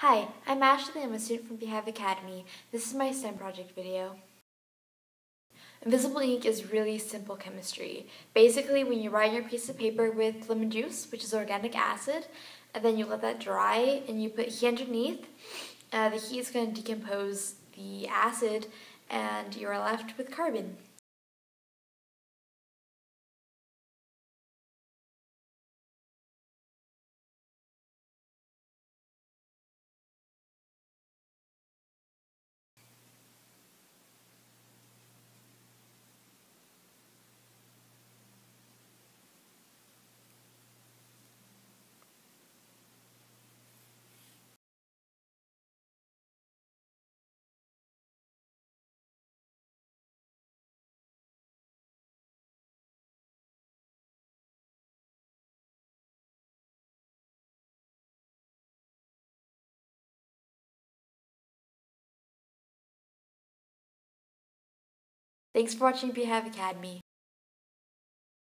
Hi, I'm Ashlee. I'm a student from Beehive Academy. This is my STEM project video. Invisible ink is really simple chemistry. Basically, when you write your piece of paper with lemon juice, which is organic acid, and then you let that dry and you put heat underneath, uh, the heat is going to decompose the acid and you're left with carbon. Thanks for watching Beehive Academy.